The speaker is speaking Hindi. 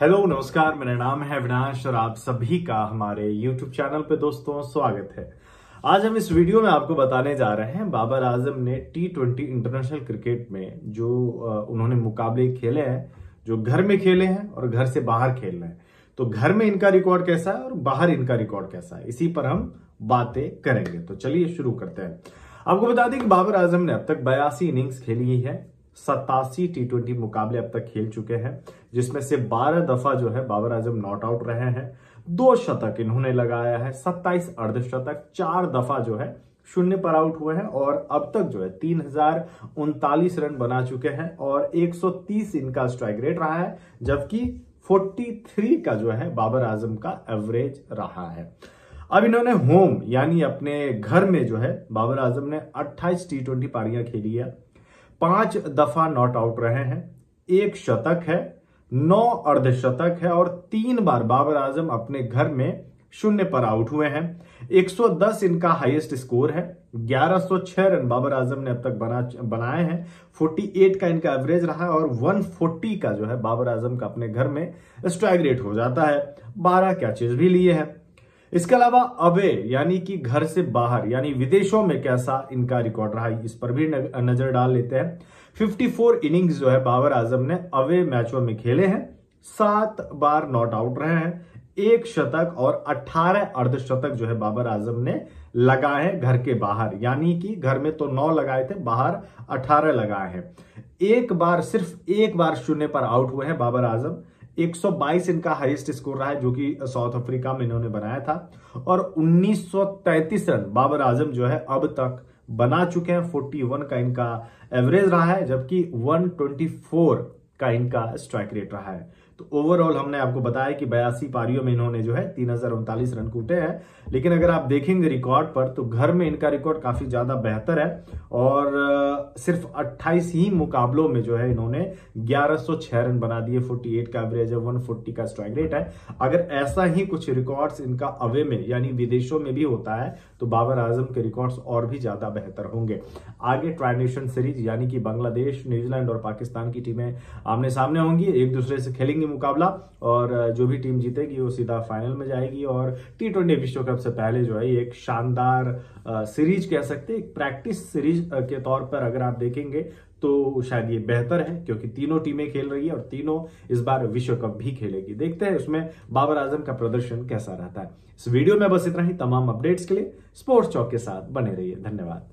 हेलो, नमस्कार, मेरा नाम है अविनाश और आप सभी का हमारे यूट्यूब चैनल पे दोस्तों स्वागत है। आज हम इस वीडियो में आपको बताने जा रहे हैं बाबर आज़म ने टी ट्वेंटी इंटरनेशनल क्रिकेट में जो उन्होंने मुकाबले खेले हैं, जो घर में खेले हैं और घर से बाहर खेल रहे हैं। तो घर में इनका रिकॉर्ड कैसा है और बाहर इनका रिकॉर्ड कैसा है? इसी पर हम बातें करेंगे। तो चलिए शुरू करते हैं। आपको बता दें कि बाबर आज़म ने अब तक बयासी इनिंग्स खेली है। सतासी टी ट्वेंटी मुकाबले अब तक खेल चुके हैं, जिसमें से 12 दफ़ा जो है बाबर आज़म नॉट आउट रहे हैं। दो शतक इन्होंने लगाया है 27 अर्धशतक, चार दफ़ा जो है शून्य पर आउट हुए हैं और अब तक जो है तीन हज़ार उनतालीस रन बना चुके हैं और 130 इनका स्ट्राइक रेट रहा है, जबकि 43 का जो है बाबर आज़म का एवरेज रहा है। अब इन्होंने होम यानी अपने घर में जो है बाबर आज़म ने 28 टी ट्वेंटी पारियाँ खेली है। पाँच दफ़ा नॉट आउट रहे हैं, एक शतक है, नौ अर्धशतक है और तीन बार बाबर आज़म अपने घर में शून्य पर आउट हुए हैं। 110 इनका हाईएस्ट स्कोर है 1106 रन बाबर आज़म ने अब तक बना, बनाए हैं। 48 का इनका एवरेज रहा है और 140 का जो है बाबर आज़म का अपने घर में स्ट्राइक रेट हो जाता है। 12 कैचेज भी लिए हैं। इसके अलावा अवे, यानी कि घर से बाहर, यानी विदेशों में कैसा इनका रिकॉर्ड रहा, इस पर भी नज़र डाल लेते हैं। 54 इनिंग्स जो है बाबर आज़म ने अवे मैचों में खेले हैं। सात बार नॉट आउट रहे हैं। एक शतक और 18 अर्धशतक जो है बाबर आज़म ने लगाए हैं घर के बाहर। यानी कि घर में तो नौ लगाए थे, बाहर 18 लगाए हैं। एक बार, सिर्फ़ एक बार शून्य पर आउट हुए हैं बाबर आज़म। 122 इनका हाईएस्ट स्कोर रहा है, जो कि साउथ अफ्रीका में इन्होंने बनाया था। और 1933 रन बाबर आज़म जो है अब तक बना चुके हैं। 41 का इनका एवरेज रहा है, जबकि 124 का इनका स्ट्राइक रेट रहा है। तो ओवरऑल हमने आपको बताया कि बयासी पारियों में इन्होंने जो है तीन हज़ार उनतालीस रन कूटे हैं। लेकिन अगर आप देखेंगे रिकॉर्ड पर तो घर में इनका रिकॉर्ड काफ़ी ज़्यादा बेहतर है और सिर्फ़ 28 ही मुकाबलों में जो है इन्होंने 1106 रन बना दिए। 48 का एवरेज है 140 का स्ट्राइक रेट है। अगर ऐसा ही कुछ रिकॉर्ड्स इनका अवे में, यानी विदेशों में भी होता है तो बाबर आज़म के रिकॉर्ड्स और भी ज़्यादा बेहतर होंगे। आगे ट्राइनेशन सीरीज़ यानी कि बांग्लादेश, न्यूजीलैंड और पाकिस्तान की टीमें आमने सामने होंगी, एक दूसरे से खेलेंगे। मुकाबला और जो भी टीम जीतेगी वो सीधा फाइनल में जाएगी और टी ट्वेंटी विश्व कप से पहले जो है एक शानदार सीरीज़ कह सकते हैं, एक प्रैक्टिस सीरीज़ के तौर पर अगर आप देखेंगे तो शायद ये बेहतर है क्योंकि तीनों टीमें खेल रही है और तीनों इस बार विश्व कप भी खेलेगी। देखते हैं उसमें बाबर आज़म का प्रदर्शन कैसा रहता है। इस वीडियो में बस इतना ही, तमाम अपडेट्स के लिए स्पोर्ट्स चौक के साथ बने रहिए। धन्यवाद।